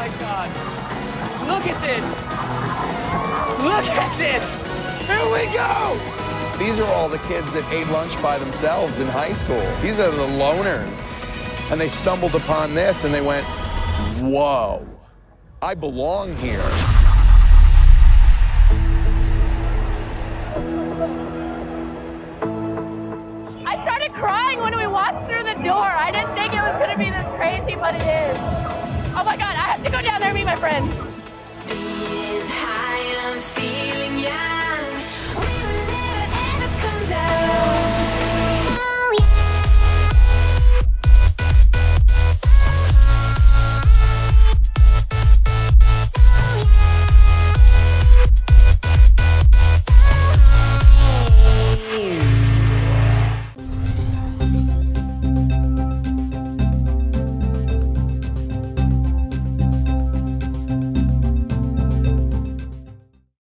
my God. Look at this. Look at this. Here we go. These are all the kids that ate lunch by themselves in high school. These are the loners. And they stumbled upon this and they went, whoa, I belong here. I started crying when we walked through the door. I didn't think it was going to be this crazy, but it is. Oh